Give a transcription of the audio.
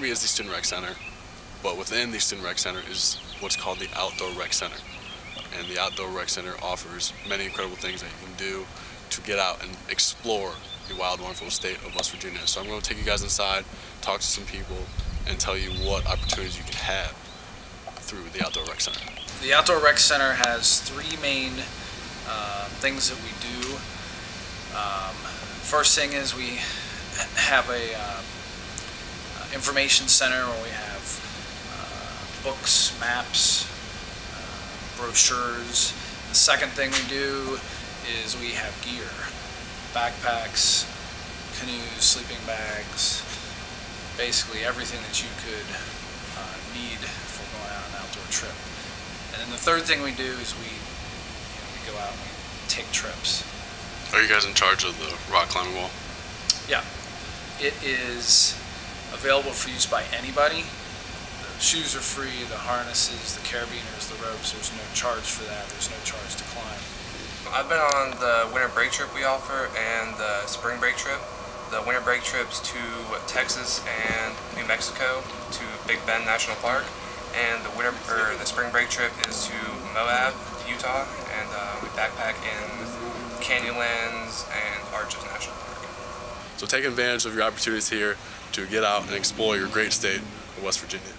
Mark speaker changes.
Speaker 1: behind is the Student Rec Center, but within the Student Rec Center is what's called the Outdoor Rec Center. And the Outdoor Rec Center offers many incredible things that you can do to get out and explore the wild, wonderful state of West Virginia. So I'm going to take you guys inside, talk to some people, and tell you what opportunities you can have through the Outdoor Rec Center.
Speaker 2: The Outdoor Rec Center has three main uh, things that we do. Um, first thing is we have a uh, information center where we have uh, books, maps, uh, brochures. The second thing we do is we have gear, backpacks, canoes, sleeping bags, basically everything that you could uh, need for going on an outdoor trip. And then the third thing we do is we, you know, we go out and we take trips.
Speaker 1: Are you guys in charge of the rock climbing wall?
Speaker 2: Yeah, it is available for use by anybody. The shoes are free, the harnesses, the carabiners, the ropes, there's no charge for that, there's no charge to climb.
Speaker 3: I've been on the winter break trip we offer and the spring break trip. The winter break trips to Texas and New Mexico to Big Bend National Park, and the winter or the spring break trip is to Moab, Utah, and uh, we backpack in Canyonlands and Arches National Park.
Speaker 1: So take advantage of your opportunities here to get out and explore your great state of West Virginia.